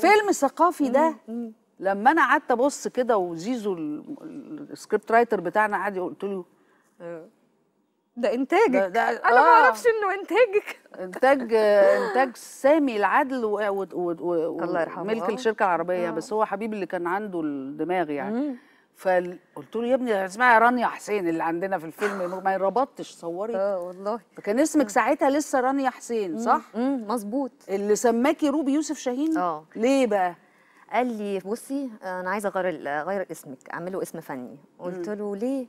فيلم ثقافي ده. لما أنا قعدت أبص كده وزيزو ال- ال- ال script writer بتاعنا قعد قلت له ده إنتاجك. ده- ده- أنا ما آه. أعرفش إنه إنتاجك. انتاج إنتاج سامي العدل و... و... و... و... الله يرحمه، ملك آه. الشركة العربية بس هو حبيبي اللي كان عنده الدماغ يعني. فقلت له يا ابني اسمها رانيا حسين اللي عندنا في الفيلم. ما ربطتش تصوري. آه والله. فكان اسمك ساعتها لسه رانيا حسين صح؟ امم مظبوط. اللي سماكي روبي يوسف شاهين؟ آه. ليه بقى؟ قال لي بصي أنا عايزه اغير اغير اسمك اعمله اسم فني. قلت له ليه؟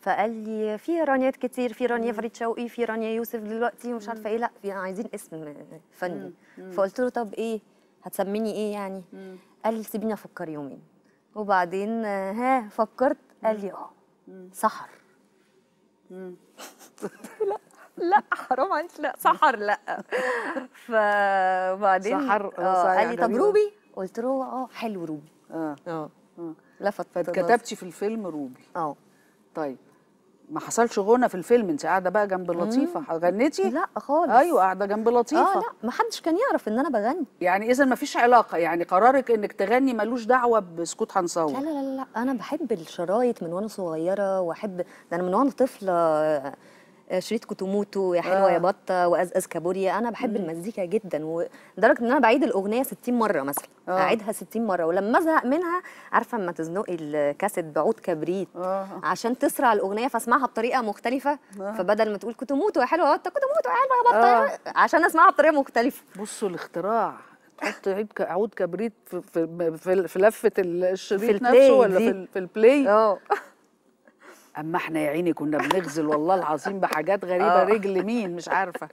فقال لي في رانيات كتير في رانيا فريد شوقي في رانيا يوسف دلوقتي ومش عارفه إيه. لا في عايزين اسم فني. فقلت له طب إيه؟ هتسميني إيه يعني؟ قال لي سيبيني أفكر يومين. وبعدين ها فكرت قال لي آه سحر. لا لا حرام عليك لا سحر لا. فبعدين سحر، آه، آه، قال لي طب. روبي؟ قلت له آه حلو روبي. آه. آه. آه. لفت فكتبتي في الفيلم روبي. آه. طيب. ما حصلش غنى في الفيلم انت قاعدة بقى جنب لطيفة. غنيتي؟ لا خالص. أيوه قاعدة جنب لطيفة. آه لا ما حدش كان يعرف إن أنا بغني. يعني إذا ما فيش علاقة يعني قرارك إنك تغني ملوش دعوة بسكوت لا هنصور لا لا لا. أنا بحب الشرايط من وأنا صغيرة وأحب ده أنا من وأنا طفلة. شريط كوتوموتو يا حلوة آه. يا بطه أزأز كابوريا أنا بحب المزيكا جدا ولدرجة إن أنا بعيد الأغنية 60 مرة مثلا آه. أعيدها 60 مرة ولما أزهق منها عارفة أما تزنقي الكاسيت بعود كبريت آه. عشان تسرع الأغنية فاسمعها بطريقة مختلفة فبدل ما تقول كوتوموتو يا حلوة يا بطة كوتوموتو يا حلوة يا بطة عشان أسمعها بطريقة مختلفة بصوا الاختراع تحط عود كبريت في في في, في لفة الشريط نفسه ولا. في, في ال play آه أما إحنا يا عيني كنا بنغزل والله العظيم بحاجات غريبة. آه. رجل مين؟ مش عارفة.